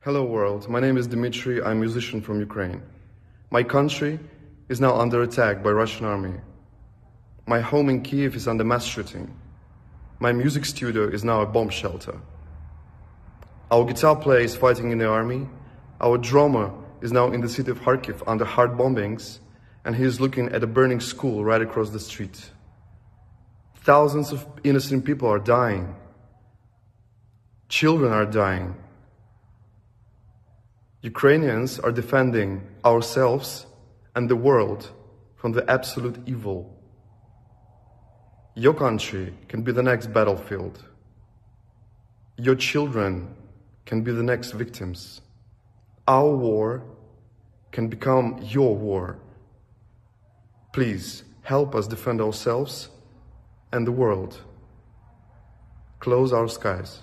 Hello world, my name is Dmitry, I'm a musician from Ukraine. My country is now under attack by Russian army. My home in Kiev is under mass shooting. My music studio is now a bomb shelter. Our guitar player is fighting in the army. Our drummer is now in the city of Kharkiv under hard bombings, and he is looking at a burning school right across the street. Thousands of innocent people are dying. Children are dying. Ukrainians are defending ourselves and the world from the absolute evil. Your country can be the next battlefield. Your children can be the next victims. Our war can become your war. Please help us defend ourselves and the world. Close our skies.